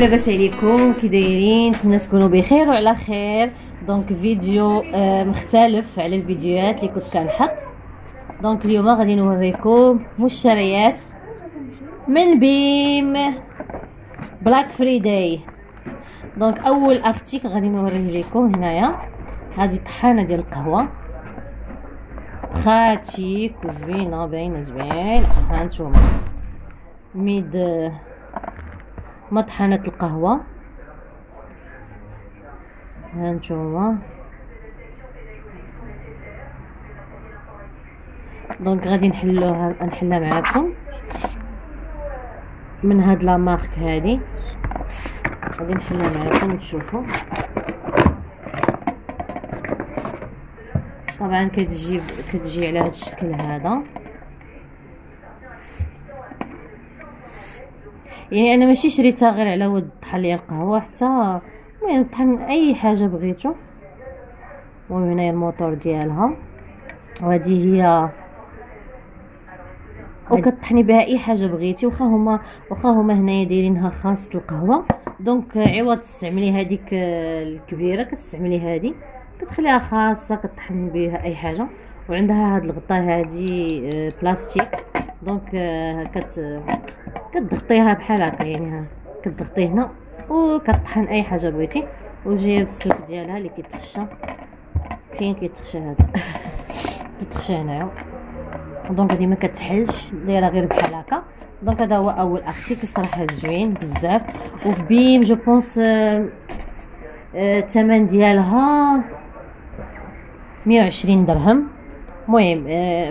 لاباس عليكم كي دايرين نتمنى تكونوا بخير وعلى خير donc فيديو مختلف على الفيديوهات اللي كنت كنحط donc اليوم غادي نوريكم مشتريات من بيم Black Friday donc اول article غادي نوريه لكم هنايا هذه طحانه ديال القهوه خاتيك وزوينه باينه زوين هانتوما ميد مطحنة القهوة. هانتوما donc غادي نحلوها نحلها معاكم من هاد la marque هادي. غادي نحلها معاكم تشوفوا طبعا كتجي كتجي على هاد الشكل هذا. يعني أنا ماشي شريتها غير على ود طحن ليا القهوة حتى المهم طحن اي حاجة بغيتو. المهم هنايا الموتور ديالها. وهذه هي. وكطحني بها اي حاجة بغيتي. واخا هما واخا هما هنايا دايرينها خاصه القهوة. donc عوض تستعملي هذيك الكبيرة. كتستعملي هذه كتخليها خاصة كطحن بها اي حاجة. وعندها هاد الغطا هادي آه، بلاستيك. donc آه، كت كتضغطيها بحال هكا يعني ها كتضغطي هنا وكطحن أي حاجة بغيتي وجايه بالسلك ديالها اللي كيتخشى. فين كيتخشى هذا؟ كيتخشى هنايا. donc هذه ما كتحلش دايرة غير بحال هكا. donc هذا هو أول article صراحة زوين بزاف. وفي بيم je pense الثمن ديالها 120 درهم. المهم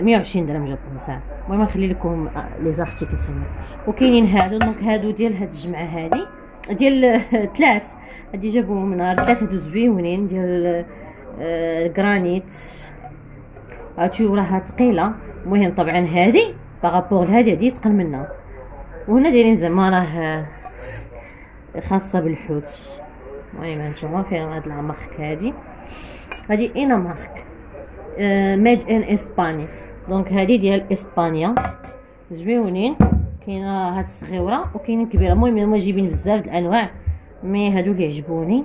120 درهم je pense المهم نخلي لكم les articles تما وكاينين هادو donc هادو ديال هاد الجمعة هادي ديال ثلاث هادي جابوهم من نهار ثلاث هادو زويونين ديال الجرانيت هاتشوف راها ثقيله المهم طبعا هادي par rapport لهادي هادي تقل منها. وهنا دايرين زعما راه خاصة بالحوت. المهم هانتوما فيها هاد la marque هادي. هادي إينا marque made in اسباني donc هذه ديال إسبانيا. زويونين. كاينة هاد الصغيره وكاينين كبيرة. المهم هما جايبين بزاف د الأنواع mais هادو اللي عجبوني.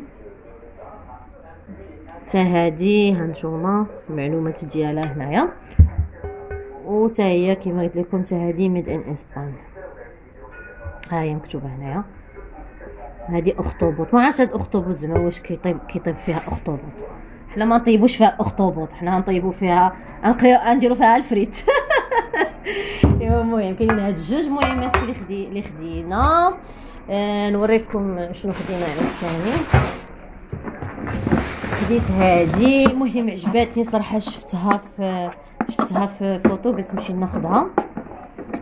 حتى هادي هانتوما المعلومات ديالها هنايا. وتا هي كما قلت لكم حتى هادي ميد ان اسبانيا ها هي مكتوبة هنايا. هادي أخطبوط. ما عرفتش هاد أخطبوط زعما واش كيطيب كيطيب فيها أخطبوط. حنا ما نطيبوش فيها أخطبوط حنا نطيبو فيها نديرو فيها الفريت. ايوا المهم كاينين هاد الجوج هادشي اللي خدي اللي خدينا. آه نوريكم شنو خدينا عاوتاني خديت هادي. المهم عجباتني صراحة شفتها في شفتها في فوتو قلت نمشي ناخذها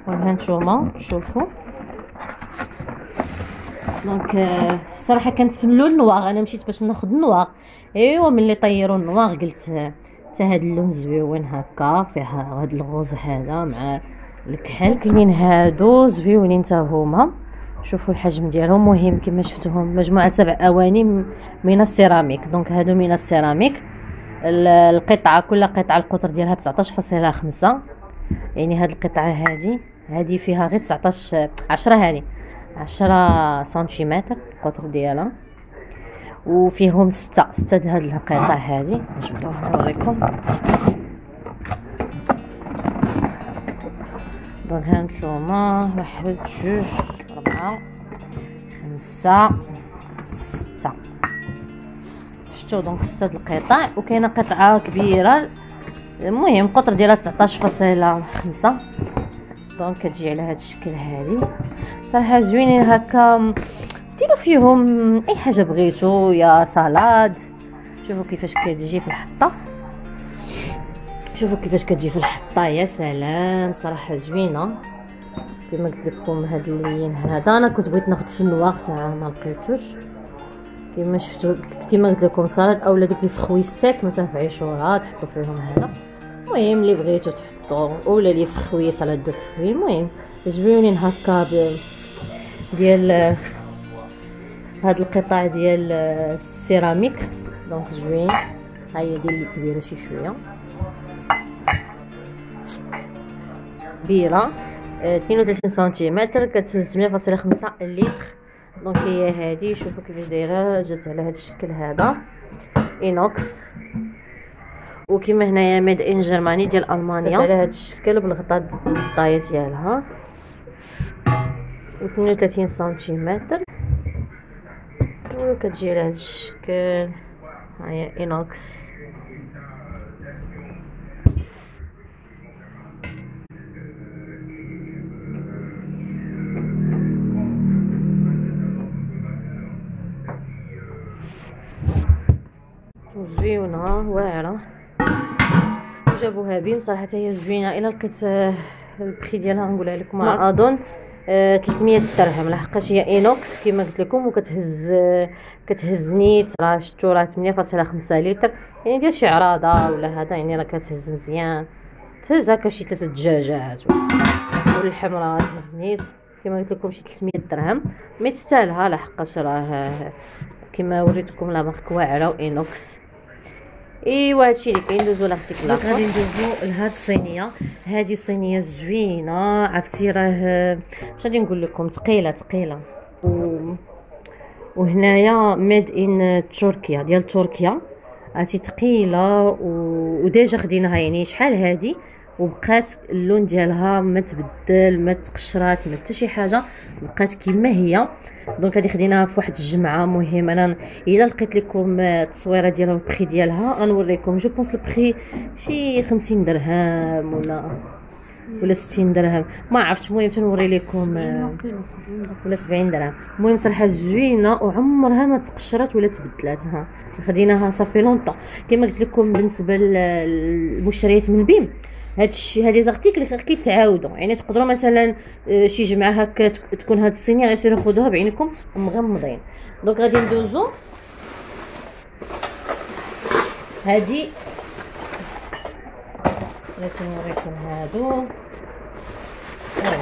ها نتوما شوفوا donc الصراحه كانت في اللون noir أنا مشيت باش ناخذ ال noir. إيوا ملي طيروا ال noir قلت حتى هاد اللون زويون هكا فيه هاد ال rose هذا مع الكحل. كاينين هادو زويونين حتى هما. شوفوا الحجم ديالهم. مهم كما شفتوهم مجموعة سبع أواني من السيراميك. donc هادو من السيراميك. القطعة كل قطعة القطر ديالها 19.5 يعني هاد القطعة هادي هادي فيها غير 19 10 هادي 10 سنتيمتر القطر ديالها. وفيهم ستة ستة هاد القطع هادي. نوريكم دونك هانتوما واحد جوج ربعة خمسة ستة. شفتو؟ donc ستة القطع. وكاينة قطعة كبيرة. المهم القطر ديالها تسعطاش فاصلة خمسة. donc كتجي على هاد الشكل هادي. صراحة زوينين هكا. ديروا فيهم أي حاجة بغيتو. يا salade شوفوا كيفاش كتجي في الحطة. شوفوا كيفاش كتجي في الحطة. يا سلام. صراحة زوينة. كما قلت لكم هاد اللون هذا. أنا كنت بغيت ناخذ في ال noir ساعه ما لقيتوش. كما شفتوا كما قلت لكم salade اولا دوك ال fruits secs مثلا في عيشوره تحطوا فيهم هذا المهم اللي بغيتو تحطوا أولا les fruits salade de fruits المهم زوينين هكا ديال هاد القطع ديال السيراميك. donc زوين ها هي ديال اللي كبيرة شي شوية. كبيره 32 سنتيمتر كتهز 8.5 لتر. donc هي هذه شوفوا كيفاش دايرة جات على هذا الشكل هذا. inox وكما هنايا made in Germany ديال ألمانيا. على هذا الشكل بالغطاء الغطايه ديالها. و 32 سنتيمتر. وكتجي على هذا الشكل. هاهي inox زوينه واعرة. جابوها بيم صراحة هي زوينة. إلا لقيت آه، البخي ديالها نقولها لكم ما اظن 300 درهم. لحقاش هي inox كما قلت لكم وكتهز كتهز نيت. راه شفتوا راه 8.5 لتر. يعني ديال شي عراضه ولا هذا يعني راه كتهز مزيان. تهز هكا شي ثلاثة دجاجات والحمراء تهز نيت. كما قلت لكم شي 300 درهم. mais تستاهلها لحقاش راه كما وريتكم la marque واعرة و inox. ايوا هادشي اللي كاين ندوزو ل article donc غادي ندوزو لهاد الصينية. هادي صينيه زوينة عرفتي؟ راه اش غادي نقول لكم؟ ثقيله ثقيله و... وهنايا made in تركيا ديال تركيا. عرفتي ثقيله و... و déjà خديناها يعني شحال هادي؟ وبقات اللون ديالها ما تبدل ما تقشرات ما حتى شي حاجة بقات كما هي. donc هذه خديناها في واحد الجمعة. مهم أنا إلا لقيت لكم التصويرة ديالها البخي ديالها غنوريكم je pense ال prix شي 50 درهم ولا ولا 60 درهم. ما عرفتش. المهم تنوري لكم ولا 70 درهم. المهم صراحة زوينة وعمرها ما تقشرت ولا تبدلات. ها خديناها صافي longtemps. كما قلت لكم بالنسبة للمشتريات من بيم هاد الشيء هاد les articles كيتعاودوا. يعني تقدروا مثلا آه، شي جمعة هكا تكون هاد الصينية غير خذوها بعينكم. مغمضين donc غادي ندوزو. هادي. بغيت نوريكم هادو.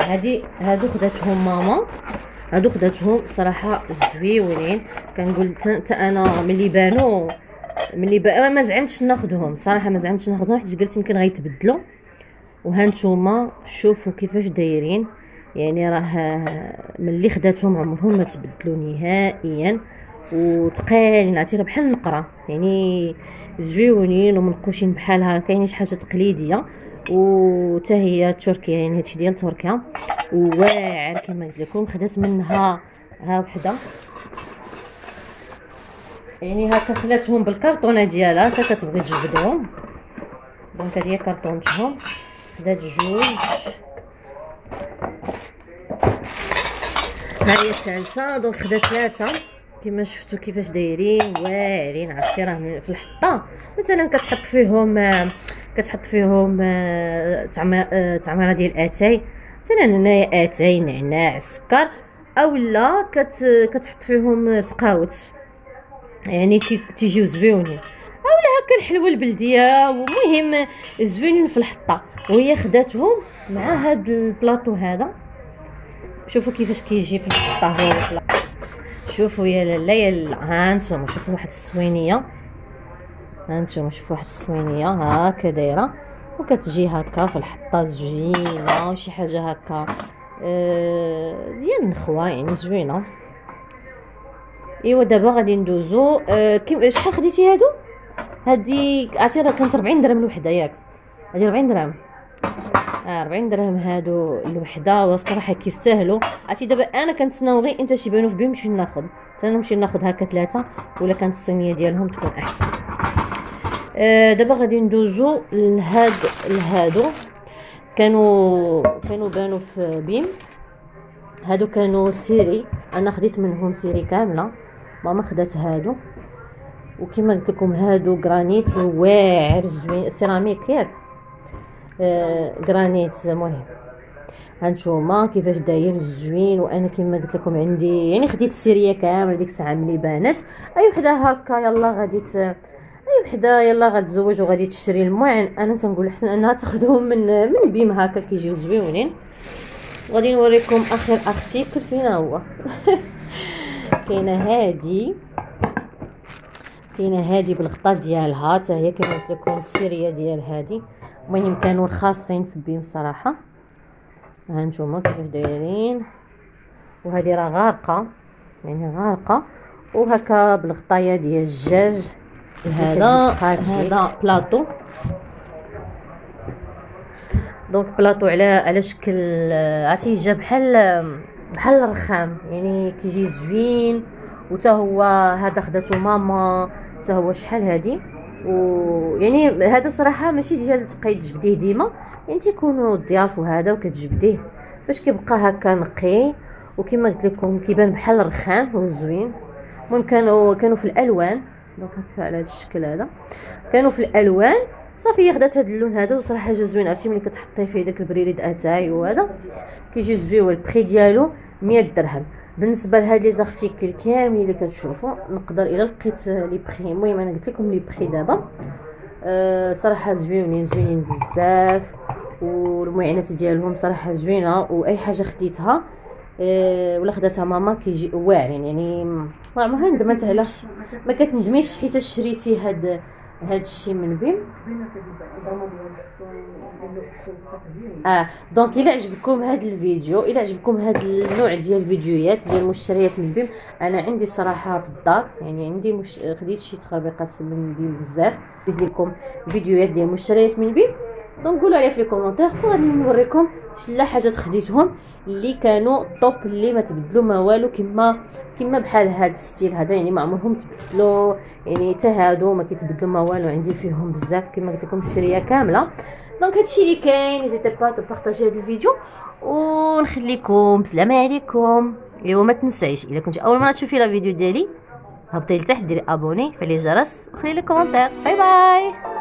هادي هادو خداتهم ماما. هادو خداتهم صراحة زويونين. كنقول حتى أنا ملي بانوا ملي ما زعمتش ناخذهم صراحة ما زعمتش ناخذهم حيت قلت يمكن غيتبدلوا وهانتوما شوفوا كيفاش دايرين. يعني راه ملي خداتهم عمرهم ما تبدلوا نهائيا. وثقيلين عرفتي بحال النقرة. يعني زويونين ومنقوشين بحال هكا يعني شي حاجة تقليدية. وتا هي تركيا يعني هادشي ديال تركيا. وواعر كما قلت لكم خدات منها ها وحدة. يعني هكا خلاتهم بالكرطونة ديالها. حتى كتبغي تجبدهم. donc هذه هي كرطونتهم. خدات جوج هي الثالثه donc خدات ثلاثة كما شفتوا كيفاش دايرين واعرين عرفتي راه في الحطه مثلا كتحط فيهم كتحط فيهم تعميره ديال الاتاي مثلا هنايا اتاي نعناع السكر اولا كت كتحط فيهم تقاوت يعني كي تيجيو زويونين أولا هكا الحلوه البلدية ومهم زوينين في الحطة وهي خداتهم مع هاد البلاطو هذا. شوفوا كيفاش كيجي في الحطة هو شوفوا يا لالا يا ها أنتم شوفوا واحد السوينية. ها أنتم شوفوا واحد السوينية هاكا دايرة. وكتجي هكا في الحطة زوينة وشي حاجة هكا. أه ديال النخوة يعني زوينة. إيوا دابا غادي ندوزو. أه شحال خديتي هادو؟ هادي عرفتي راه كانت 40 درهم الوحده ياك. هادي 40 درهم. آه 40 درهم هادو الوحده والصراحه كيستاهلوا عرفتي دابا أنا كنتسناو غير انت شي في بهم نمشي ناخذ حتى نمشي ناخذ هكا ثلاثة ولا كانت الصينية ديالهم تكون أحسن. آه دابا غادي ندوزو لهاد لهادو. كانوا كانوا بانوا في بيم. هادو كانوا série. أنا خديت منهم série كاملة. ماما خدات هادو. وكما قلت لكم هادو جرانيت واعر زوين سيراميك ياك. آه جرانيت مهم هانتوما كيفاش داير زوين وأنا كما قلت لكم عندي يعني خديت ال série كامل ديك الساعة ملي بانت. اي وحدة هكا يلا غادي اي وحدة يلا غتزوج وغادي تشري الماعن أنا تنقول أحسن أنها تاخذهم من من بيم هكا كيجيو زويونين. غادي نوريكم آخر article فينا هو؟ كاينة هادي. كاينة هادي بالغطاء ديالها حتى هي كما قلت لكم ال série ديال هادي المهم كانوا رخاصين في بيم صراحة. ها نتوما كيفاش دايرين. وهذه راه غارقة. يعني غارقة. وهكا بالغطايه ديال الدجاج. هذا هذا plateau. donc plateau على على شكل عرفتي جا بحال بحال الرخام يعني كيجي زوين. وتا هو هذا خداتو ماما. تا هو شحال هادي. ويعني هذا صراحة ماشي ديال تبقاي تجبديه ديما. يعني تيكونوا الضياف وهذا وكتجبديه. باش كيبقى هكا نقي وكما قلت لكم كيبان بحال الرخام وزوين. المهم كانوا كانوا في الألوان. donc هكا على هذا الشكل هذا. كانوا في الألوان. صافي خدات هذا اللون هذا وصراحة جا زوين. عرفتي ملي كتحطيه فيه داك البريريد أتاي وهذا. كيجي زوين ال prix ديالو 100 درهم. بالنسبة لهاد les articles كاملين اللي كتشوفوا نقدر إلا لقيت les prix المهم أنا قلت لكم les prix دابا. أه صراحة زوينين زوينين بزاف والمعينات ديالهم صراحة زوينة وأي حاجة خديتها أه ولا خداتها ماما كيجي واعرين. يعني ما عمرها ندمت على ما كتندميش حيت شريتي هاد هاد الشيء من بيم. آه donc إلى عجبكم هاد الفيديو إلى عجبكم هاد النوع ديال الفيديوهات ديال المشتريات من بيم أنا عندي صراحة في الدار يعني عندي مش... خديت شي تخربيقات من بيم بزاف. نزيد لكم فيديوهات ديال المشتريات من بيم donc قولوا لي في les commentaires وغادي نوريكم شلا حاجات خديتهم اللي كانوا top اللي ما تبدلوا ما والو كما كما بحال هاد ال style هذا يعني ما عمرهم تبدلوا يعني حتى هادو ما كيتبدلوا ما والو عندي فيهم بزاف كما قلت لكم ال série كاملة. donc هادشي اللي كاين نزيد با تبارطاجي هاد الفيديو ونخليكم بسلامه عليكم. ايوا ما تنسايش إلا كنت أول مرة تشوفي la vidéo ديالي هبطي لتحت ديري abonner فعلي الجرس وخلي لي commentaire bye bye